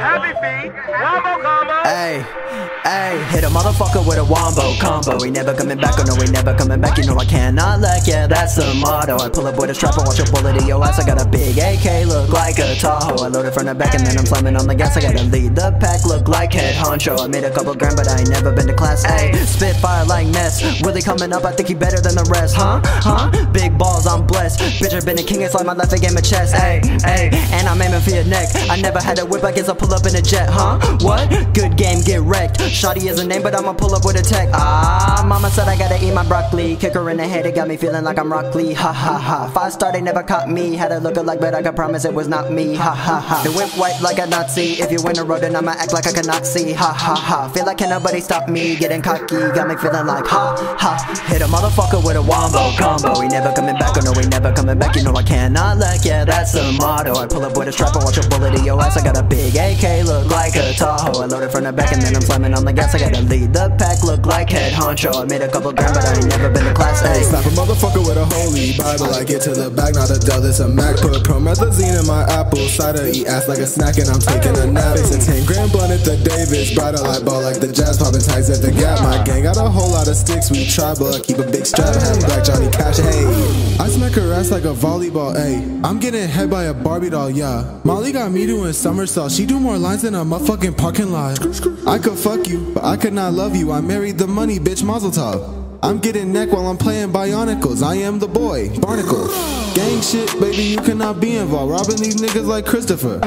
Happy feet, wombo combo. Hey, hey, hit a motherfucker with a wombo combo. We never coming back, oh no, we never coming back. You know I cannot let, yeah, that's the motto. I pull up with a strap and watch a bullet in your ass. I got a big AK, look like a Tahoe. I load it from the back and then I'm slamming on the gas. I gotta lead the pack, look like head honcho. I made a couple grand, but I ain't never been to class A. Spitfire like Ness, really coming up. I think he better than the rest, huh? Huh? Big balls, I'm blessed. Bitch, I've been a king, it's like my left game of chess. Ay, ay, and I'm aiming for your neck. I never had a whip, I guess I'll pull up in a jet, huh? What? Good game, get wrecked. Shotty is a name, but I'ma pull up with a tech. Ah, mama said I gotta eat my broccoli. Kick her in the head, it got me feeling like I'm Rock Lee. Ha ha ha. Five star, they never caught me. Had a look like, but I can promise it was not me. Ha ha ha. The whip white like a Nazi. If you in the road, then I'ma act like I cannot see. Ha ha ha. Feel like can nobody stop me. Getting cocky, got me feeling like ha ha. Hit a motherfucker with a wombo combo. We never coming back, oh no, we never coming back. You know I cannot let, yeah, that's the motto. I pull up with a strap and watch a bullet in your ass. I got a big AK, look like a Tahoe. I load it from the back and then I'm slamming on the gas. I gotta lead the pack, look like head honcho. I made a couple grand, but I ain't never been to class A. Slap a motherfucker with a holy Bible. I get to the back, not a dell, this a Mac. Put promethazine in my apple cider. Eat ass like a snack, and I'm taking a nap. It's a 10 grand the Davis. Bright light ball like the jazz, popping tags at the gap. My gang got a whole lot of sticks. We tribal, I keep a big strap. Have black Johnny Cash, hey. I smack her ass like a volleyball, hey. I'm getting head by a Barbie doll, yeah. Molly got me doing somersaults. She do more lines than a motherfucking parking lot. I could fuck you, but I could not love you. I married the money, bitch, mazel tov. I'm getting neck while I'm playing Bionicles. I am the boy, Barnacle. Gang shit, baby, you cannot be involved. Robbing these niggas like Christopher.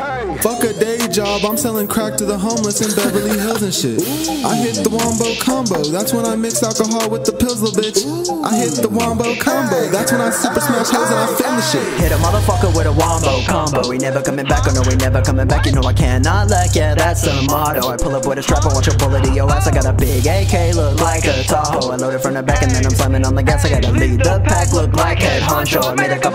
Fuck a day job, I'm selling crack to the homeless in Beverly Hills and shit. I hit the wombo combo, that's when I mix alcohol with the pills, little bitch. I hit the wombo combo, that's when I super smash hoes and I film the shit. Hit a motherfucker with a wombo combo. We never coming back, oh no, we never coming back. You know I cannot let, yeah, that's the motto. I pull up with a strap and watch a bullet in your ass. I got a big AK, look like a Tahoe. I load it from the back and then I'm slamming on the gas. I gotta lead the pack, look like head honcho. I made a couple